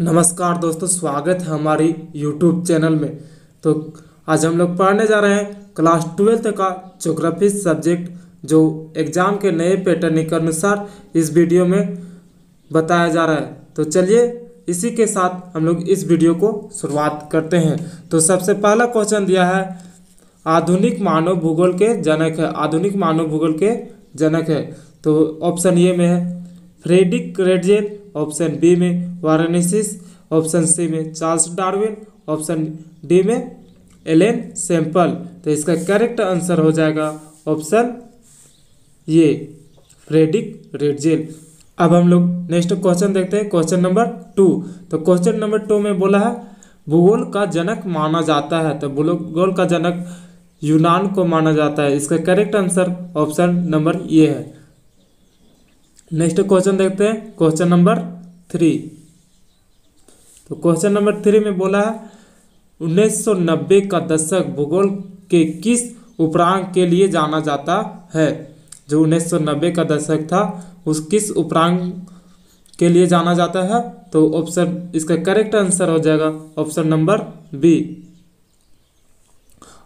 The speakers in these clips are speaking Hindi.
नमस्कार दोस्तों, स्वागत है हमारी यूट्यूब चैनल में। तो आज हम लोग पढ़ने जा रहे हैं क्लास ट्वेल्थ का जोग्राफी सब्जेक्ट, जो एग्ज़ाम के नए पैटर्न के अनुसार इस वीडियो में बताया जा रहा है। तो चलिए, इसी के साथ हम लोग इस वीडियो को शुरुआत करते हैं। तो सबसे पहला क्वेश्चन दिया है, आधुनिक मानव भूगोल के जनक है। आधुनिक मानव भूगोल के जनक है। तो ऑप्शन ए में है, फ्रेडिक रेडजेन ऑप्शन बी में वाराणसीस ऑप्शन सी में चार्ल्स डार्विन, ऑप्शन डी में एलेन सैंपल तो इसका करेक्ट आंसर हो जाएगा ऑप्शन ये फ्रेडिक रेडजेल। अब हम लोग नेक्स्ट क्वेश्चन देखते हैं क्वेश्चन नंबर टू तो क्वेश्चन नंबर टू में बोला है, भूगोल का जनक माना जाता है। तो भूगोल का जनक यूनान को माना जाता है। इसका करेक्ट आंसर ऑप्शन नंबर ये है। नेक्स्ट क्वेश्चन देखते हैं। क्वेश्चन नंबर थ्री तो क्वेश्चन नंबर थ्री में बोला है 1990 का दशक भूगोल के किस उपरांग के लिए जाना जाता है? जो 1990 का दशक था, उस किस उपरांग के लिए जाना जाता है? तो ऑप्शन इसका करेक्ट आंसर हो जाएगा ऑप्शन नंबर बी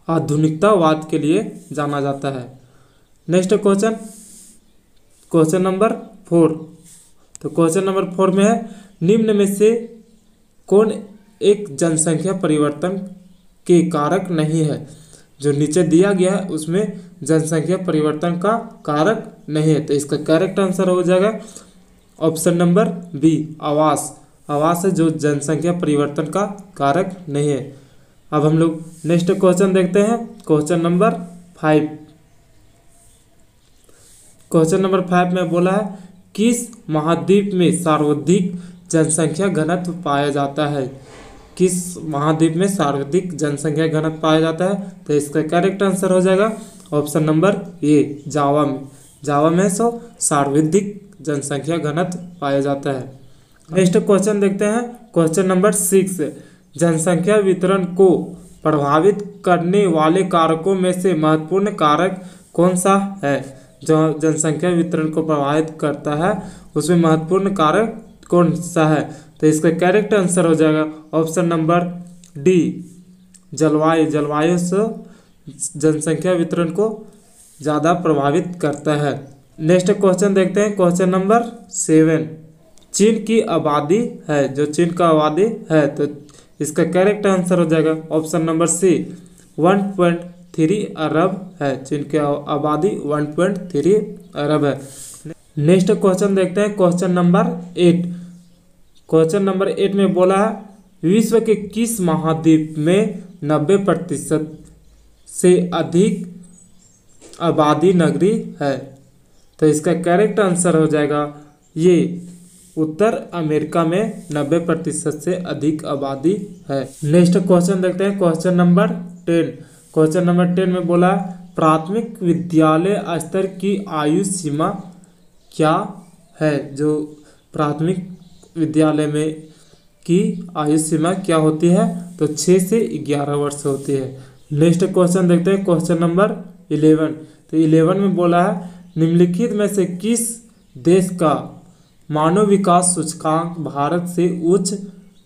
आधुनिकतावाद के लिए जाना जाता है। Next question question number four. तो क्वेश्चन नंबर फोर में है, निम्न में से कौन एक जनसंख्या परिवर्तन के कारक नहीं है? जो नीचे दिया गया है, उसमें जनसंख्या परिवर्तन का कारक नहीं है। तो इसका करेक्ट आंसर हो जाएगा ऑप्शन नंबर बी आवास। आवास है जो जनसंख्या परिवर्तन का कारक नहीं है। अब हम लोग नेक्स्ट क्वेश्चन देखते हैं। Question number five question number five में बोला है किस महाद्वीप में सर्वाधिक जनसंख्या घनत्व पाया जाता है। किस महाद्वीप में सर्वाधिक जनसंख्या घनत्व पाया जाता है तो इसका करेक्ट आंसर हो जाएगा ऑप्शन नंबर ए जावा में। जावा में सो सर्वाधिक जनसंख्या घनत्व पाया जाता है। नेक्स्ट क्वेश्चन देखते हैं। क्वेश्चन नंबर सिक्स जनसंख्या वितरण को प्रभावित करने वाले कारकों में से महत्वपूर्ण कारक कौन सा है? जो जनसंख्या वितरण को प्रभावित करता है, उसमें महत्वपूर्ण कारक कौन सा है? तो इसका करेक्ट आंसर हो जाएगा ऑप्शन नंबर डी जलवायु। जलवायु से जनसंख्या वितरण को ज़्यादा प्रभावित करता है। नेक्स्ट क्वेश्चन देखते हैं क्वेश्चन नंबर सेवन चीन की आबादी है, जो चीन का आबादी है तो इसका करेक्ट आंसर हो जाएगा option number C one point three अरब है चीन की आबादी वन पॉइंट थ्री अरब है। नेक्स्ट क्वेश्चन देखते हैं question number eight question number eight में बोला है, विश्व के किस महाद्वीप में नब्बे प्रतिशत से अधिक आबादी नगरी है? तो इसका करेक्ट आंसर हो जाएगा, ये उत्तर अमेरिका में 90 प्रतिशत से अधिक आबादी है। नेक्स्ट क्वेश्चन देखते हैं question number ten question number ten में बोला, प्राथमिक विद्यालय स्तर की आयु सीमा क्या है? जो प्राथमिक विद्यालय में की आयु सीमा क्या होती है? तो छः से ग्यारह वर्ष होती है। नेक्स्ट क्वेश्चन देखते हैं। क्वेश्चन नंबर इलेवन तो इलेवन में बोला है, निम्नलिखित में से किस देश का मानव विकास सूचकांक भारत से उच्च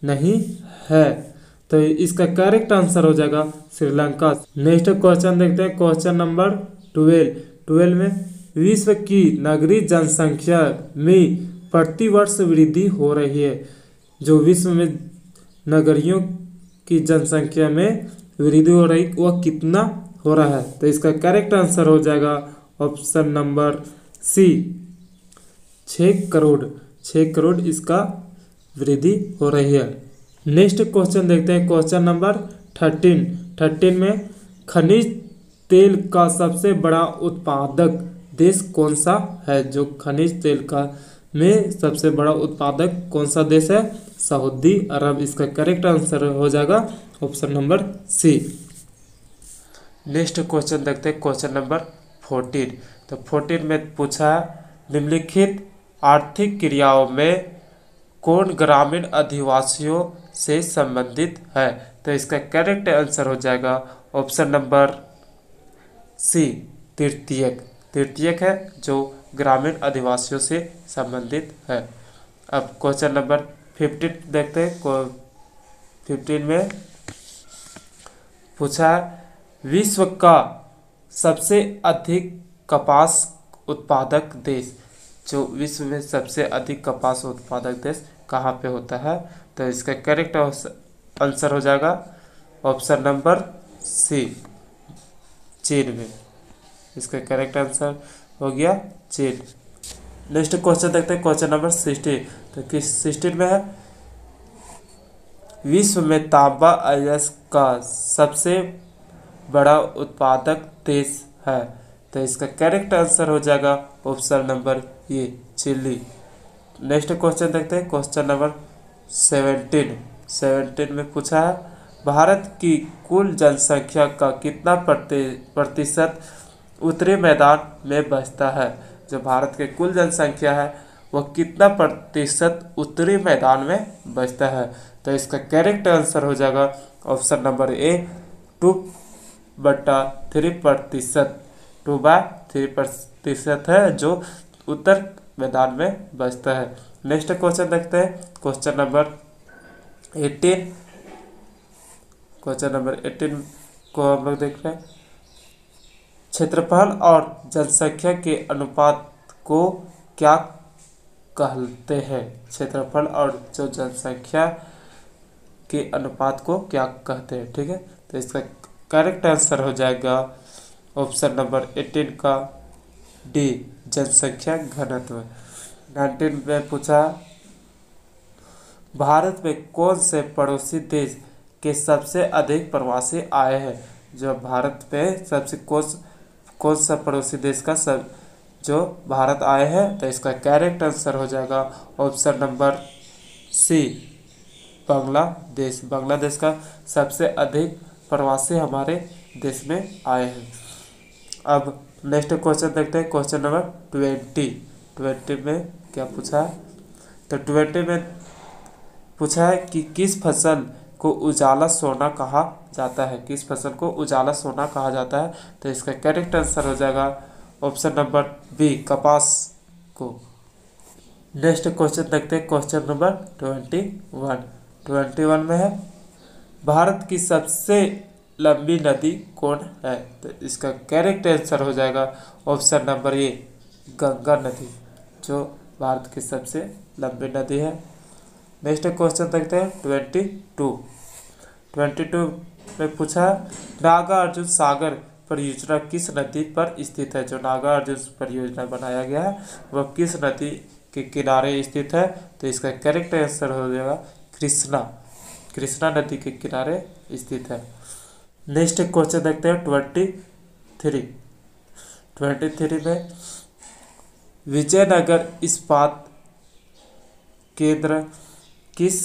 नहीं है? तो इसका करेक्ट आंसर हो जाएगा श्रीलंका। नेक्स्ट क्वेश्चन देखते हैं क्वेश्चन नंबर ट्वेल्व ट्वेल्व में, विश्व की नगरीय जनसंख्या में प्रतिवर्ष वृद्धि हो रही है, जो विश्व में नगरियों की जनसंख्या में वृद्धि हो रही, वह कितना हो रहा है? तो इसका करेक्ट आंसर हो जाएगा ऑप्शन नंबर सी छः करोड़ छः करोड़ इसका वृद्धि हो रही है। नेक्स्ट क्वेश्चन देखते हैं। Question number thirteen. थर्टीन में खनिज तेल का सबसे बड़ा उत्पादक देश कौन सा है? जो खनिज तेल का में सबसे बड़ा उत्पादक कौन सा देश है? सऊदी अरब। इसका करेक्ट आंसर हो जाएगा option number C next question देखते हैं। क्वेश्चन नंबर फोर्टीन तो फोर्टीन में पूछा, निम्नलिखित आर्थिक क्रियाओं में कौन ग्रामीण अधिवासियों से संबंधित है। तो इसका करेक्ट आंसर हो जाएगा ऑप्शन नंबर सी तृतीयक। तृतीयक है जो ग्रामीण अधिवासियों से संबंधित है। अब क्वेश्चन नंबर फिफ्टीन देखते हैं। फिफ्टीन में पूछा है, विश्व का सबसे अधिक कपास उत्पादक देश, जो विश्व में सबसे अधिक कपास उत्पादक देश कहाँ पे होता है? तो इसका करेक्ट आंसर हो जाएगा ऑप्शन नंबर सी चीन में। इसका करेक्ट आंसर हो गया चीन नेक्स्ट क्वेश्चन देखते हैं क्वेश्चन नंबर सिक्सटीन तो किस सिक्सटीन में है? विश्व में तांबा अयस्क का सबसे बड़ा उत्पादक देश है। तो इसका करेक्ट आंसर हो जाएगा ऑप्शन नंबर ये चिल्ली। नेक्स्ट क्वेश्चन देखते हैं क्वेश्चन नंबर सेवेंटीन सेवेंटीन में पूछा है, भारत की कुल जनसंख्या का कितना प्रति, प्रतिशत उत्तरी मैदान में बचता है? जो भारत के कुल जनसंख्या है, वह कितना प्रतिशत उत्तरी मैदान में बचता है? तो इसका करेक्ट आंसर हो जाएगा ऑप्शन नंबर ए टू बटा थ्री प्रतिशत। टू बाय थ्री प्रतिशत है जो उत्तर मैदान में बचता है। नेक्स्ट क्वेश्चन देखते हैं। Question number eighteen question number eighteen को हम लोग देख रहे हैं। क्षेत्रफल और जनसंख्या के अनुपात को क्या कहते हैं? क्षेत्रफल और जो जनसंख्या के अनुपात को क्या कहते हैं? ठीक है? तो इसका करेक्ट आंसर हो जाएगा ऑप्शन नंबर एटीन का डी जनसंख्या घनत्व। नाइनटीन में पूछा, भारत में कौन से पड़ोसी देश के सबसे अधिक प्रवासी आए हैं? जो भारत में सबसे कौन कौन सा पड़ोसी देश का सब, जो भारत आए हैं? तो इसका करेक्ट आंसर हो जाएगा option number C Bangladesh. Bangladesh का सबसे अधिक प्रवासी हमारे देश में आए हैं। अब नेक्स्ट क्वेश्चन देखते हैं। क्वेश्चन नंबर ट्वेंटी ट्वेंटी में क्या पूछा है? तो ट्वेंटी में पूछा है कि किस फ़सल को उजाला सोना कहा जाता है? किस फ़सल को उजाला सोना कहा जाता है? तो इसका करेक्ट आंसर हो जाएगा ऑप्शन नंबर बी कपास को। नेक्स्ट क्वेश्चन देखते हैं question number twenty one twenty one में है, भारत की सबसे लंबी नदी कौन है? तो इसका करेक्ट आंसर हो जाएगा ऑप्शन नंबर ए गंगा नदी, जो भारत की सबसे लंबी नदी है। नेक्स्ट क्वेश्चन देखते हैं ट्वेंटी टू ट्वेंटी टू में पूछा नागा अर्जुन सागर परियोजना किस नदी पर स्थित है? जो नागा अर्जुन परियोजना बनाया गया है, वह किस नदी के किनारे स्थित है? तो इसका करेक्ट आंसर हो जाएगा, कृष्णा। कृष्णा नदी के किनारे स्थित है। नेक्स्ट क्वेश्चन देखते हैं ट्वेंटी थ्री ट्वेंटी थ्री में विजयनगर इस्पात केंद्र किस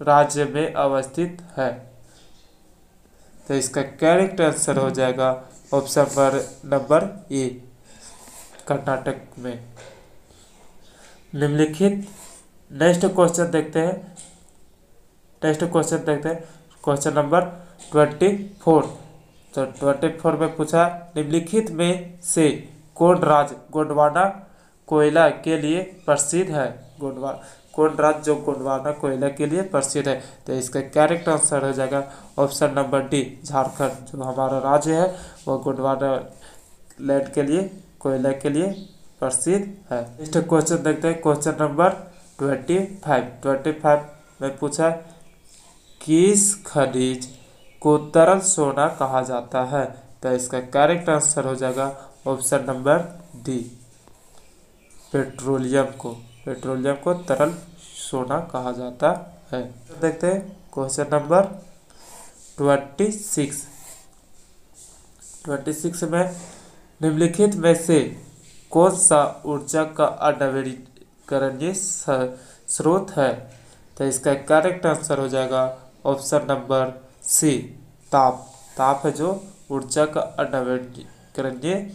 राज्य में अवस्थित है? तो इसका करेक्ट आंसर हो जाएगा ऑप्शन पर नंबर ए कर्नाटक में। निम्नलिखित नेक्स्ट क्वेश्चन देखते हैं। नेक्स्ट क्वेश्चन देखते हैं। क्वेश्चन नंबर ट्वेंटी फोर तो ट्वेंटी फोर में पूछा, निम्नलिखित में से कौन राज्य, गोंडवाना कोयला के लिए प्रसिद्ध है। गोंडवा, कौन राज्य जो गोंडवाना कोयला के लिए प्रसिद्ध है? तो इसका करेक्ट आंसर हो जाएगा ऑप्शन नंबर डी झारखंड। जो हमारा राज्य है वह गोंडवाना लैंड के लिए, कोयला के लिए प्रसिद्ध है। नेक्स्ट क्वेश्चन देखते हैं। Question number twenty five twenty five में पूछा किस खनिज को तरल सोना कहा जाता है? तो इसका करेक्ट आंसर हो जाएगा ऑप्शन नंबर डी पेट्रोलियम को पेट्रोलियम को तरल सोना कहा जाता है। तो देखते हैं question number twenty six twenty six में निम्नलिखित में से कौन सा ऊर्जा का अनवीकरणीय स्रोत है? तो इसका करेक्ट आंसर हो जाएगा ऑप्शन नंबर सी ताप। ताप है जो ऊर्जा का अनवीकरणीय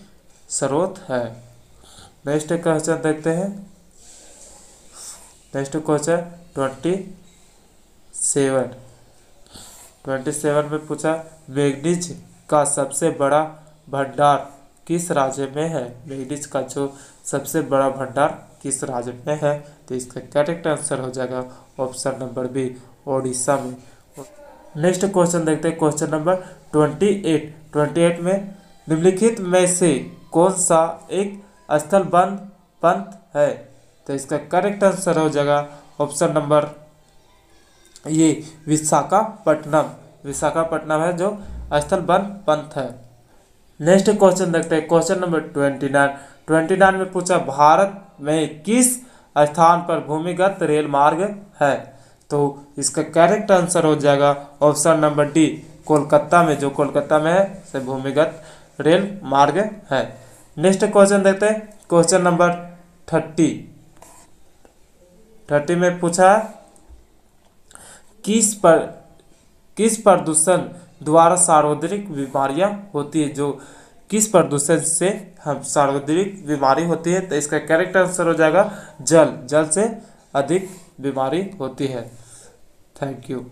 स्रोत है। नेक्स्ट क्वेश्चन देखते हैं। Next question twenty seven twenty seven में पूछा मैग्नीज का सबसे बड़ा भंडार किस राज्य में है? मैग्नीज का जो सबसे बड़ा भंडार किस राज्य में है? तो इसका करेक्ट आंसर हो जाएगा ऑप्शन नंबर बी ओडिशा में। नेक्स्ट क्वेश्चन देखते हैं question number twenty eight twenty eight में निम्नलिखित में से कौन सा एक स्थल बंद, पंथ है। तो इसका करेक्ट आंसर हो जाएगा ऑप्शन नंबर ये, विशाखापट्टनम। विशाखापट्टनम है जो स्थल वन पंथ है। नेक्स्ट क्वेश्चन देखते हैं। Question number twenty nine twenty nine में पूछा, भारत में किस स्थान पर भूमिगत रेल मार्ग है? तो इसका करेक्ट आंसर हो जाएगा ऑप्शन नंबर डी कोलकाता में, जो कोलकाता में है, से भूमिगत रेल मार्ग है। नेक्स्ट क्वेश्चन देखते हैं। क्वेश्चन नंबर थर्टी थर्टी में पूछा, किस पर, किस प्रदूषण द्वारा सार्वजनिक बीमारियाँ होती है? जो किस प्रदूषण से हम सार्वजनिक बीमारी होती है? तो इसका करेक्ट आंसर हो जाएगा, जल। जल से अधिक बीमारी होती है। Thank you